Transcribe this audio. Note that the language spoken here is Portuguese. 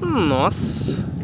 Nossa.